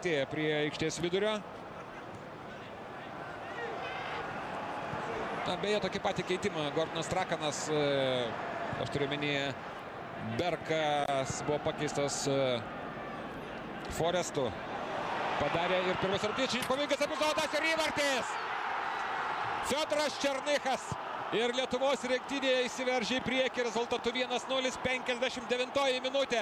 artėja prie aikštės vidurio. Na, beje, tokį patį keitimą Gordonas Trakanas, e, aš turiu menyje, Berkas buvo pakeistas e, Forestu. Padarė ir pirmas rungtyčinis kovingas epizodas ir įvartis. Fiodoras Černychas ir Lietuvos rinktinėje įsiveržė į priekį rezultatu 1-0, 59 minutė.